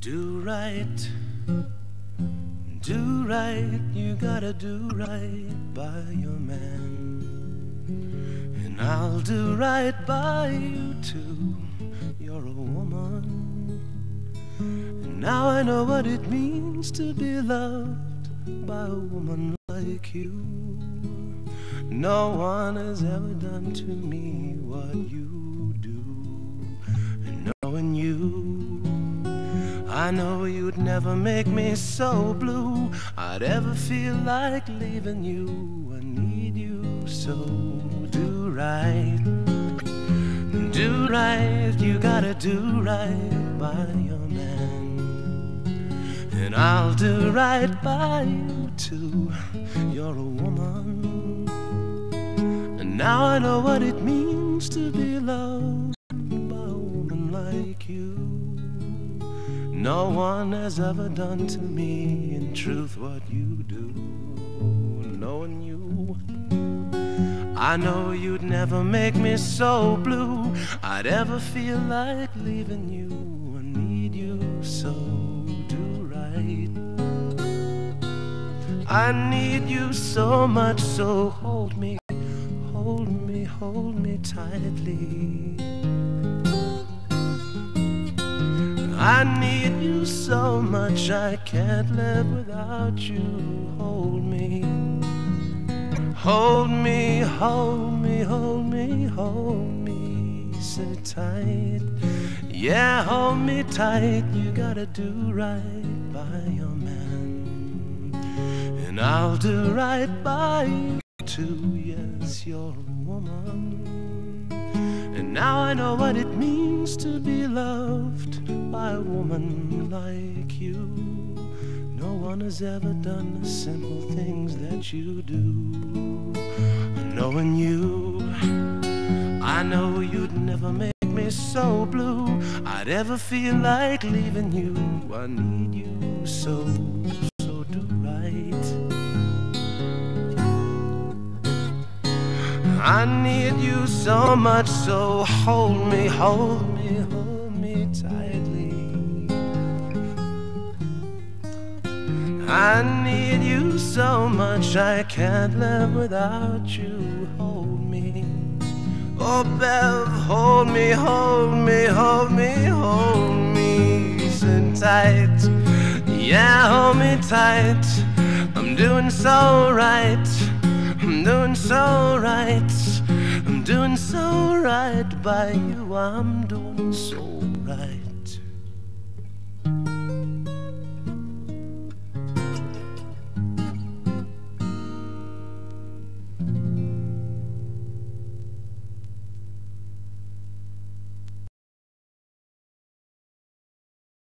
Do right, do right, you gotta do right by your man. And I'll do right by you too, you're a woman. And now I know what it means to be loved by a woman like you. No one has ever done to me what you do. I know you'd never make me so blue. I'd ever feel like leaving you. I need you so. Do right, do right. You gotta do right by your man. And I'll do right by you too. You're a woman. And now I know what it means to be loved by a woman like you. No one has ever done to me in truth what you do. Knowing you, I know you'd never make me so blue. I'd ever feel like leaving you. I need you so. Do right. I need you so much, so hold me, hold me, hold me tightly. I need you so much, I can't live without you. Hold me, hold me, hold me, hold me, hold me so tight. Yeah, hold me tight, you gotta do right by your man. And I'll do right by you too, yes, you're a woman. And now I know what it means to be loved by a woman like you. No one has ever done the simple things that you do. Knowing you, I know you'd never make me so blue. I'd ever feel like leaving you. I need you so, so do right. I need you so much, so hold me, hold me, hold me tightly. I need you so much, I can't live without you. Hold me, oh Bev, hold me, hold me, hold me, hold me so tight. Yeah, hold me tight. I'm doing so right. I'm doing so right. I'm doing so right by you. I'm doing so right.